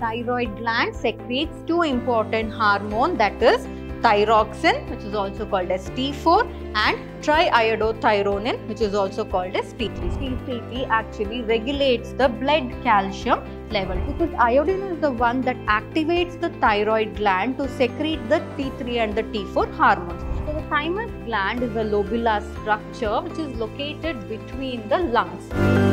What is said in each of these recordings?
Thyroid gland secretes two important hormones that is thyroxine which is also called as T4 and triiodothyronine which is also called as T3. T3 actually regulates the blood calcium level because iodine is the one that activates the thyroid gland to secrete the T3 and the T4 hormones. So the thymus gland is a lobular structure which is located between the lungs.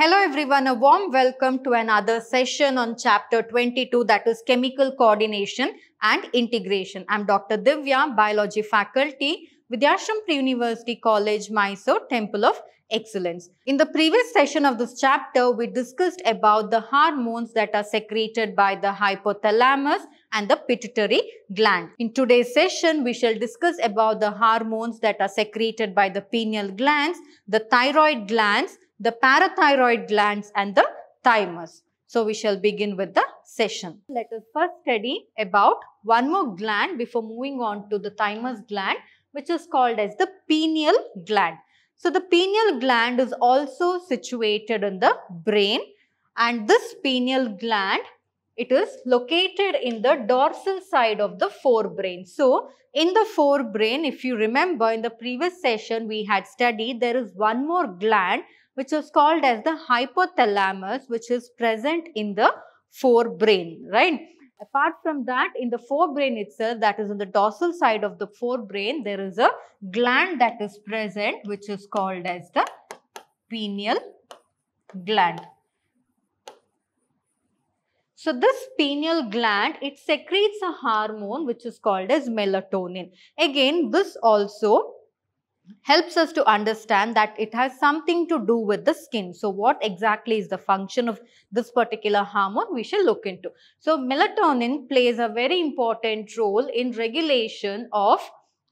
Hello everyone, a warm welcome to another session on chapter 22 that is chemical coordination and integration. I'm Dr. Divya, biology faculty, Vidhyaashram Pre-University College, Mysore, Temple of Excellence. In the previous session of this chapter, we discussed about the hormones that are secreted by the hypothalamus and the pituitary gland. In today's session, we shall discuss about the hormones that are secreted by the pineal glands, the thyroid glands, the parathyroid glands and the thymus. So, we shall begin with the session. Let us first study about one more gland before moving on to the thymus gland which is called as the pineal gland. So, the pineal gland is also situated in the brain and this pineal gland it is located in the dorsal side of the forebrain. So, in the forebrain if you remember in the previous session we had studied there is one more gland which is called as the hypothalamus which is present in the forebrain, right. Apart from that, in the forebrain itself, that is on the dorsal side of the forebrain, there is a gland that is present which is called as the pineal gland. So, this pineal gland, it secretes a hormone which is called as melatonin. Again, this also helps us to understand that it has something to do with the skin. So, what exactly is the function of this particular hormone we shall look into. So, melatonin plays a very important role in regulation of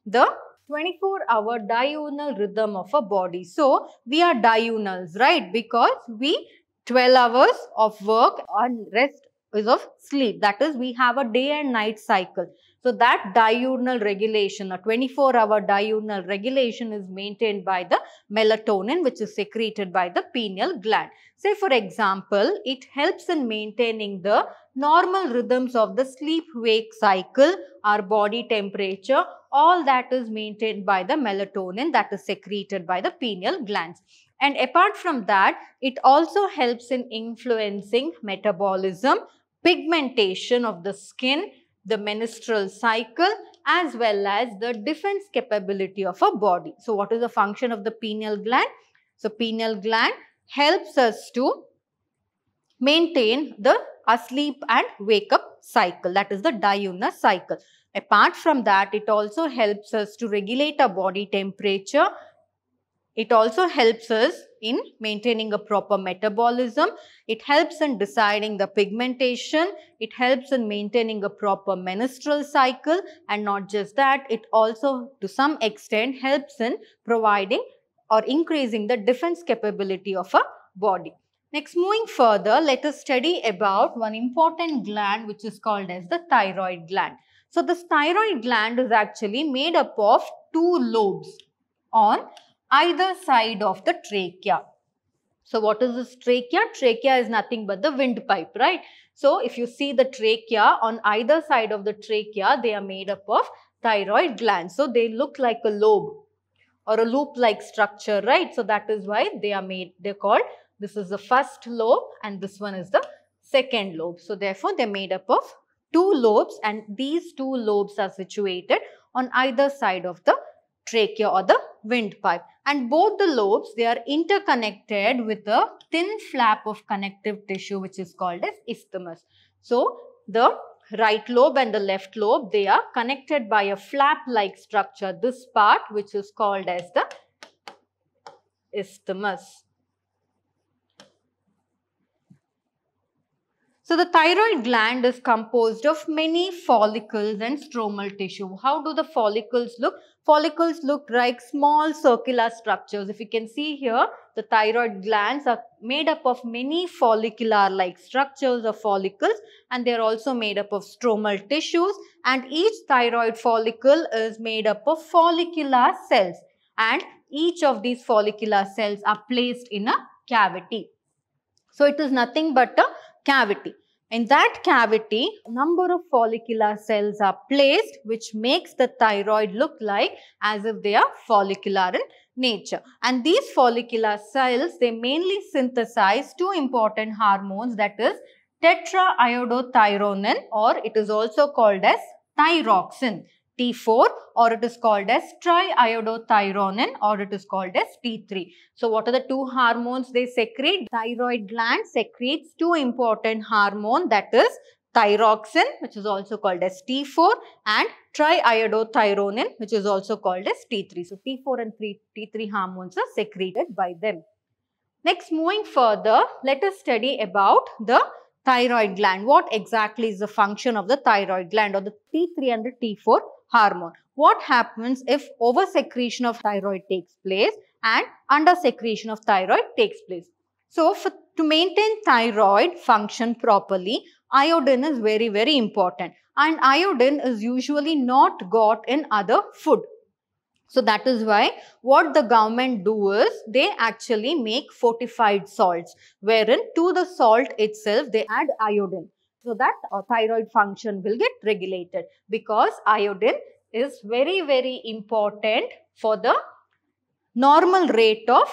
the 24 hour diurnal rhythm of a body. So, we are diurnals, right? Because we 12 hours of work and rest is of sleep. That is, we have a day and night cycle. So, that diurnal regulation, a 24 hour diurnal regulation is maintained by the melatonin which is secreted by the pineal gland. Say for example, it helps in maintaining the normal rhythms of the sleep-wake cycle, our body temperature, all that is maintained by the melatonin that is secreted by the pineal glands. And apart from that, it also helps in influencing metabolism, pigmentation of the skin, the menstrual cycle as well as the defense capability of a body. So, what is the function of the pineal gland? So, pineal gland helps us to maintain the asleep and wake up cycle that is the diurnal cycle. Apart from that, it also helps us to regulate our body temperature. It also helps us in maintaining a proper metabolism. It helps in deciding the pigmentation. It helps in maintaining a proper menstrual cycle and not just that, it also to some extent helps in providing or increasing the defense capability of a body. Next moving further, let us study about one important gland which is called as the thyroid gland. So, this thyroid gland is actually made up of two lobes on either side of the trachea. So, what is this trachea? Trachea is nothing but the windpipe, right? So, if you see the trachea on either side of the trachea, they are made up of thyroid glands. So, they look like a lobe or a loop-like structure, right? So, that is why they are made, they are called, this is the first lobe and this one is the second lobe. So, therefore, they are made up of two lobes and these two lobes are situated on either side of the trachea or the windpipe and both the lobes they are interconnected with a thin flap of connective tissue which is called as isthmus. So, the right lobe and the left lobe they are connected by a flap like structure this part which is called as the isthmus. So, the thyroid gland is composed of many follicles and stromal tissue. How do the follicles look? Follicles look like small circular structures. If you can see here, the thyroid glands are made up of many follicular like structures or follicles and they are also made up of stromal tissues and each thyroid follicle is made up of follicular cells and each of these follicular cells are placed in a cavity. So it is nothing but a cavity. In that cavity, number of follicular cells are placed which makes the thyroid look like as if they are follicular in nature. And these follicular cells, they mainly synthesize two important hormones that is tetraiodothyronine or it is also called as thyroxine. T4 or it is called as triiodothyronine or it is called as T3. So what are the two hormones they secrete? Thyroid gland secretes two important hormone that is thyroxine which is also called as T4 and triiodothyronine which is also called as T3. So T4 and T3 hormones are secreted by them. Next moving further let us study about the thyroid gland. What exactly is the function of the thyroid gland or the T3 and the T4 hormone. What happens if oversecretion of thyroid takes place and undersecretion of thyroid takes place? So, for, to maintain thyroid function properly, iodine is very, very important. And iodine is usually not got in other food. So that is why what the government do is they actually make fortified salts wherein to the salt itself they add iodine so that uh, thyroid function will get regulated because iodine is very very important for the normal rate of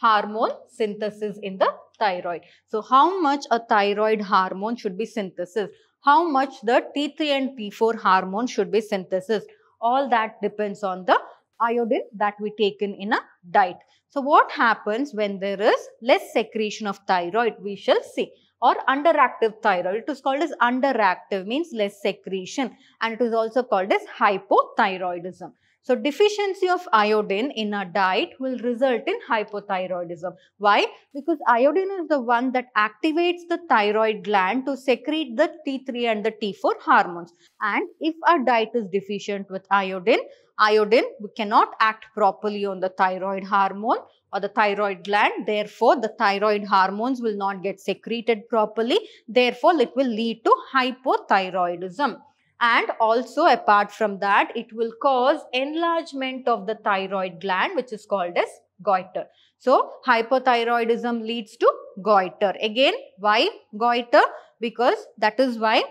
hormone synthesis in the thyroid. So, how much a thyroid hormone should be synthesis? How much the T3 and T4 hormone should be synthesis? All that depends on the iodine that we taken in a diet. So, what happens when there is less secretion of thyroid? We shall see or underactive thyroid. It is called as underactive means less secretion and it is also called as hypothyroidism. So, deficiency of iodine in a diet will result in hypothyroidism. Why? Because iodine is the one that activates the thyroid gland to secrete the T3 and the T4 hormones. And if our diet is deficient with iodine, iodine cannot act properly on the thyroid hormone or the thyroid gland. Therefore, the thyroid hormones will not get secreted properly. Therefore, it will lead to hypothyroidism. And also apart from that, it will cause enlargement of the thyroid gland which is called as goiter. So, hypothyroidism leads to goiter. Again, why goiter? Because that is why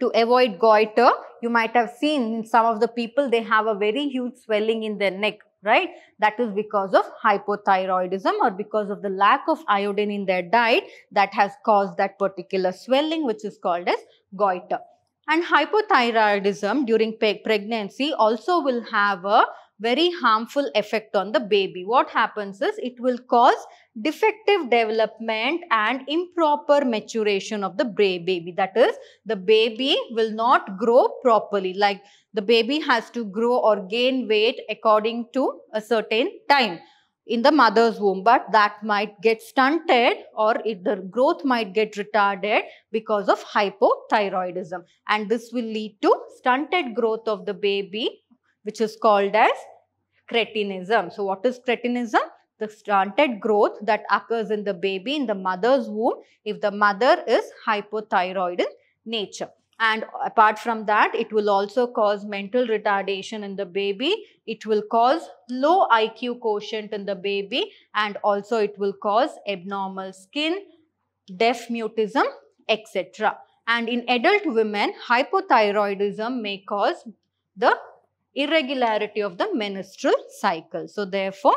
to avoid goiter, you might have seen some of the people, they have a very huge swelling in their neck right? That is because of hypothyroidism or because of the lack of iodine in their diet that has caused that particular swelling which is called as goiter. And hypothyroidism during pregnancy also will have a very harmful effect on the baby. What happens is it will cause defective development and improper maturation of the baby. That is, the baby will not grow properly. Like the baby has to grow or gain weight according to a certain time in the mother's womb but that might get stunted or it, the growth might get retarded because of hypothyroidism and this will lead to stunted growth of the baby which is called as cretinism. So what is cretinism? The stunted growth that occurs in the baby in the mother's womb if the mother is hypothyroid in nature. And apart from that, it will also cause mental retardation in the baby. It will cause low IQ quotient in the baby and also it will cause abnormal skin, deaf mutism, etc. And in adult women, hypothyroidism may cause the irregularity of the menstrual cycle. So, therefore,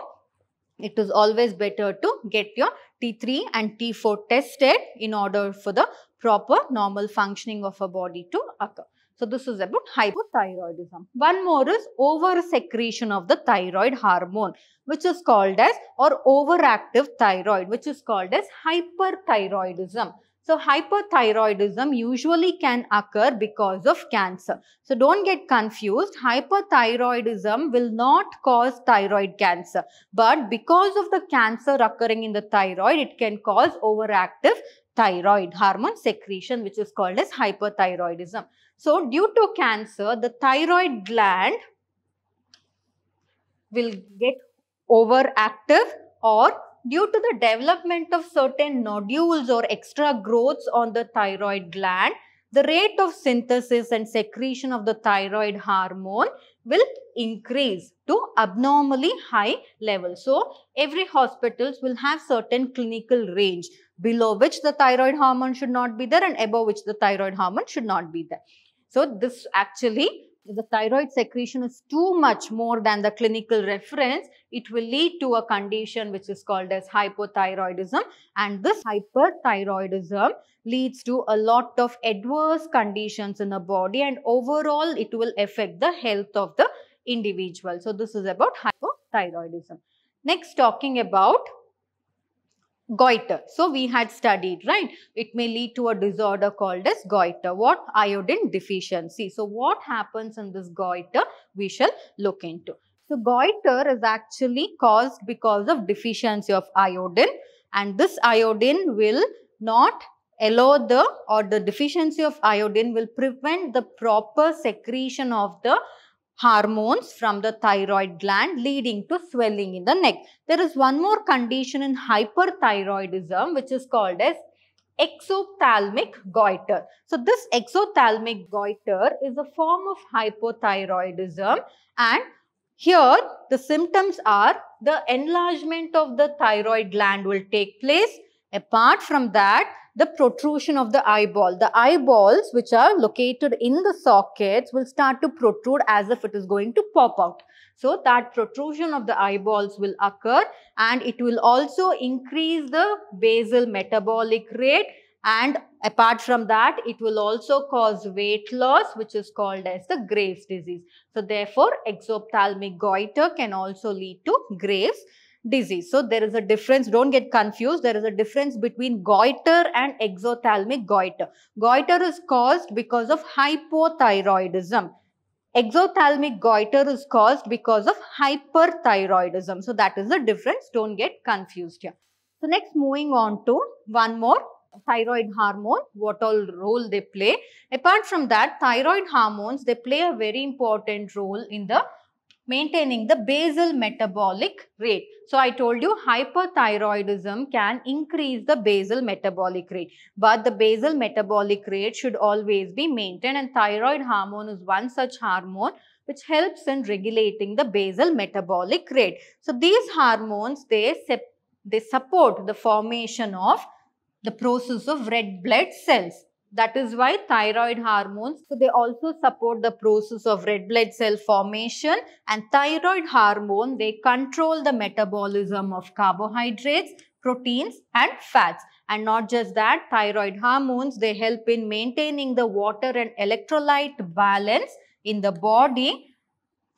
it is always better to get your T3 and T4 tested in order for the proper normal functioning of a body to occur. So, this is about hypothyroidism. One more is over secretion of the thyroid hormone which is called as or overactive thyroid which is called as hyperthyroidism. So, hyperthyroidism usually can occur because of cancer. So, don't get confused. Hyperthyroidism will not cause thyroid cancer. But because of the cancer occurring in the thyroid, it can cause overactive thyroid hormone secretion which is called as hyperthyroidism. So, due to cancer, the thyroid gland will get overactive or due to the development of certain nodules or extra growths on the thyroid gland, the rate of synthesis and secretion of the thyroid hormone will increase to abnormally high levels. So, every hospitals will have certain clinical range below which the thyroid hormone should not be there and above which the thyroid hormone should not be there. So, this actually if the thyroid secretion is too much more than the clinical reference, it will lead to a condition which is called as hypothyroidism and this hyperthyroidism leads to a lot of adverse conditions in the body and overall it will affect the health of the individual. So, this is about hypothyroidism. Next talking about goiter. So, we had studied, right? It may lead to a disorder called as goiter. What? Iodine deficiency. So, what happens in this goiter? We shall look into. So, goiter is actually caused because of deficiency of iodine and this iodine will not allow the or the deficiency of iodine will prevent the proper secretion of the hormones from the thyroid gland leading to swelling in the neck. There is one more condition in hyperthyroidism which is called as exophthalmic goiter. So, this exophthalmic goiter is a form of hypothyroidism and here the symptoms are the enlargement of the thyroid gland will take place. Apart from that, the protrusion of the eyeball. The eyeballs which are located in the sockets will start to protrude as if it is going to pop out. So, that protrusion of the eyeballs will occur and it will also increase the basal metabolic rate and apart from that it will also cause weight loss which is called as the Graves disease. So, therefore, exophthalmic goiter can also lead to Graves. So, there is a difference, don't get confused, there is a difference between goiter and exophthalmic goiter. Goiter is caused because of hypothyroidism. Exophthalmic goiter is caused because of hyperthyroidism. So, that is the difference, don't get confused here. So, next moving on to one more thyroid hormone, what all role they play. Apart from that, thyroid hormones, they play a very important role in the maintaining the basal metabolic rate. So, I told you hyperthyroidism can increase the basal metabolic rate, but the basal metabolic rate should always be maintained and thyroid hormone is one such hormone which helps in regulating the basal metabolic rate. So, these hormones, they, they support the formation of the process of red blood cells. That is why thyroid hormones, so they also support the process of red blood cell formation and thyroid hormone, they control the metabolism of carbohydrates, proteins and fats. And not just that, thyroid hormones, they help in maintaining the water and electrolyte balance in the body.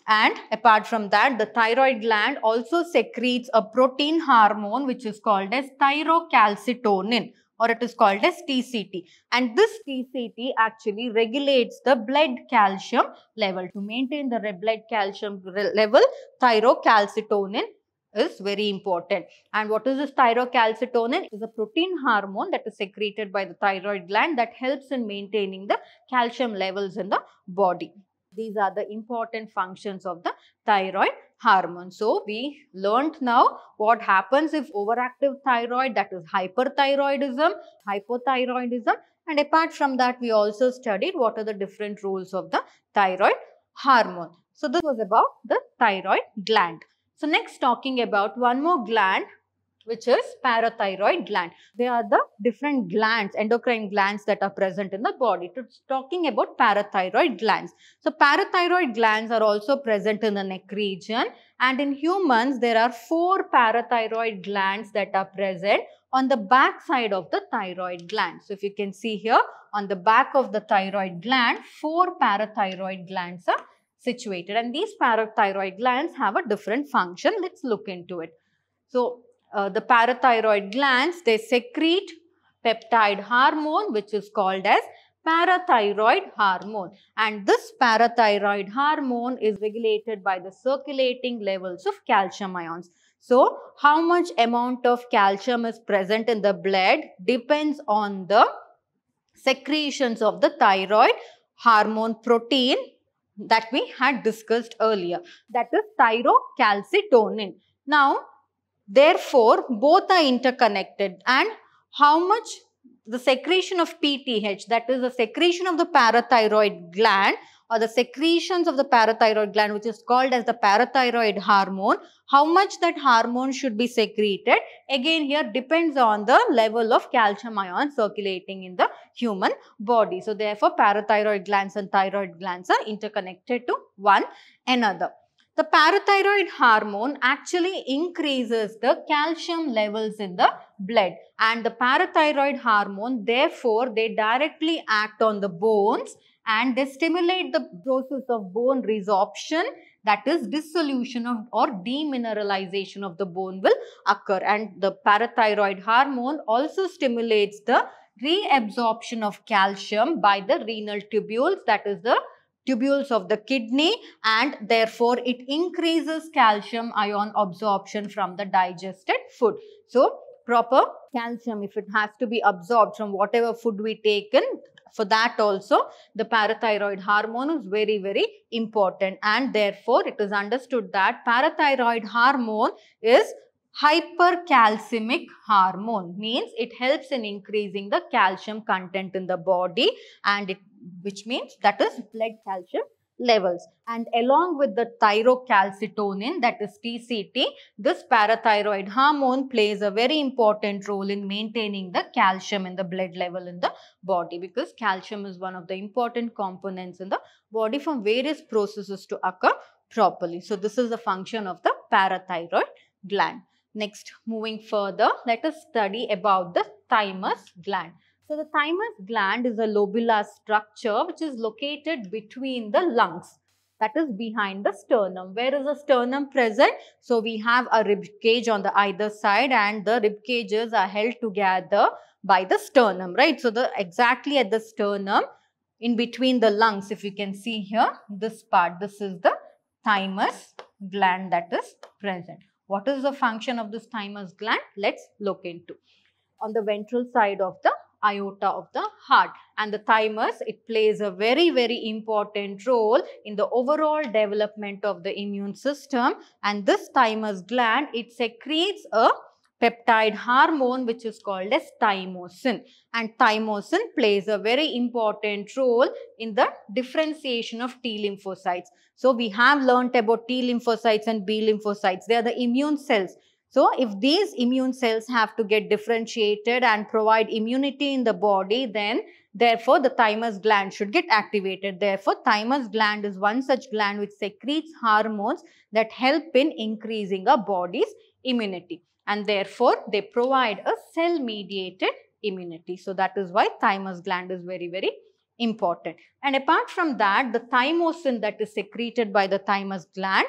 And apart from that, the thyroid gland also secretes a protein hormone which is called as thyrocalcitonin or it is called as TCT. And this TCT actually regulates the blood calcium level. To maintain the red blood calcium level, thyrocalcitonin is very important. And what is this thyrocalcitonin? It is a protein hormone that is secreted by the thyroid gland that helps in maintaining the calcium levels in the body. These are the important functions of the thyroid hormone. So, we learnt now what happens if overactive thyroid that is hyperthyroidism, hypothyroidism and apart from that we also studied what are the different roles of the thyroid hormone. So, this was about the thyroid gland. So, next talking about one more gland which is parathyroid gland. They are the different glands, endocrine glands that are present in the body. It's talking about parathyroid glands. So, parathyroid glands are also present in the neck region and in humans there are four parathyroid glands that are present on the back side of the thyroid gland. So, if you can see here on the back of the thyroid gland, four parathyroid glands are situated and these parathyroid glands have a different function. Let's look into it. So, uh, the parathyroid glands, they secrete peptide hormone which is called as parathyroid hormone and this parathyroid hormone is regulated by the circulating levels of calcium ions. So, how much amount of calcium is present in the blood depends on the secretions of the thyroid hormone protein that we had discussed earlier that is thyrocalcitonin. Now, Therefore, both are interconnected and how much the secretion of PTH, that is the secretion of the parathyroid gland or the secretions of the parathyroid gland which is called as the parathyroid hormone, how much that hormone should be secreted again here depends on the level of calcium ion circulating in the human body. So, therefore, parathyroid glands and thyroid glands are interconnected to one another. The parathyroid hormone actually increases the calcium levels in the blood and the parathyroid hormone therefore they directly act on the bones and they stimulate the process of bone resorption that is dissolution of or demineralization of the bone will occur. And the parathyroid hormone also stimulates the reabsorption of calcium by the renal tubules that is the tubules of the kidney and therefore it increases calcium ion absorption from the digested food. So, proper calcium if it has to be absorbed from whatever food we take in for that also the parathyroid hormone is very very important and therefore it is understood that parathyroid hormone is hypercalcemic hormone means it helps in increasing the calcium content in the body and it which means that is blood calcium levels and along with the thyrocalcitonin that is TCT this parathyroid hormone plays a very important role in maintaining the calcium in the blood level in the body because calcium is one of the important components in the body for various processes to occur properly. So this is the function of the parathyroid gland. Next moving further let us study about the thymus gland. So the thymus gland is a lobular structure which is located between the lungs that is behind the sternum. Where is the sternum present? So we have a rib cage on the either side and the rib cages are held together by the sternum, right? So the exactly at the sternum in between the lungs if you can see here this part this is the thymus gland that is present. What is the function of this thymus gland? Let's look into. On the ventral side of the aorta of the heart and the thymus it plays a very very important role in the overall development of the immune system and this thymus gland it secretes a peptide hormone which is called as thymosin and thymosin plays a very important role in the differentiation of T lymphocytes. So, we have learnt about T lymphocytes and B lymphocytes. They are the immune cells so, if these immune cells have to get differentiated and provide immunity in the body, then therefore the thymus gland should get activated. Therefore, thymus gland is one such gland which secretes hormones that help in increasing a body's immunity. And therefore, they provide a cell mediated immunity. So, that is why thymus gland is very, very important. And apart from that, the thymosin that is secreted by the thymus gland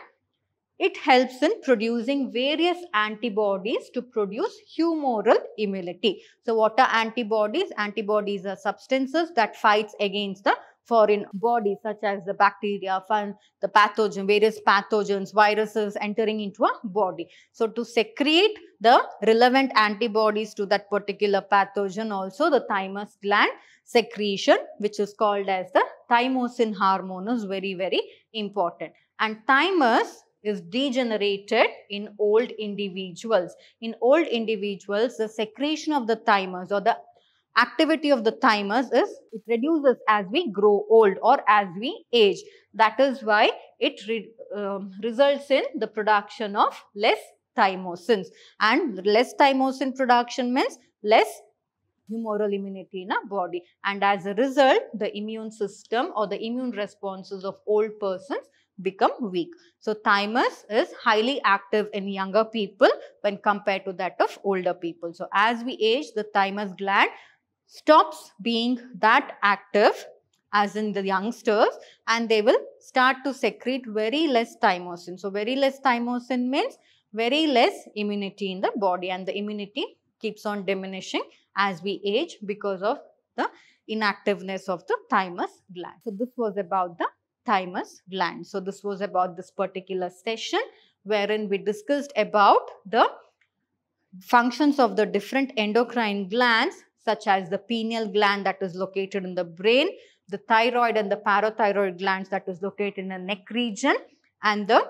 it helps in producing various antibodies to produce humoral immunity. So, what are antibodies? Antibodies are substances that fights against the foreign bodies such as the bacteria, fun, the pathogen, various pathogens, viruses entering into a body. So, to secrete the relevant antibodies to that particular pathogen also the thymus gland secretion which is called as the thymosin hormone is very very important. And thymus is degenerated in old individuals. In old individuals, the secretion of the thymus or the activity of the thymus is it reduces as we grow old or as we age. That is why it re, um, results in the production of less thymosins and less thymosin production means less humoral immunity in our body and as a result the immune system or the immune responses of old persons become weak. So, thymus is highly active in younger people when compared to that of older people. So, as we age, the thymus gland stops being that active as in the youngsters and they will start to secrete very less thymosin. So, very less thymosin means very less immunity in the body and the immunity keeps on diminishing as we age because of the inactiveness of the thymus gland. So, this was about the thymus gland. So, this was about this particular session wherein we discussed about the functions of the different endocrine glands such as the pineal gland that is located in the brain, the thyroid and the parathyroid glands that is located in the neck region and the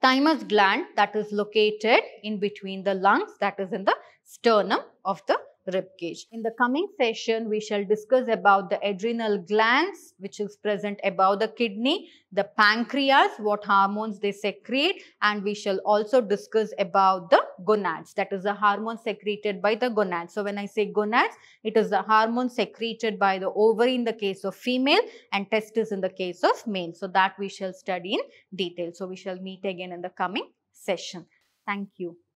thymus gland that is located in between the lungs that is in the sternum of the rib cage. In the coming session, we shall discuss about the adrenal glands which is present above the kidney, the pancreas, what hormones they secrete and we shall also discuss about the gonads that is the hormone secreted by the gonads. So, when I say gonads, it is the hormone secreted by the ovary in the case of female and testis in the case of male. So, that we shall study in detail. So, we shall meet again in the coming session. Thank you.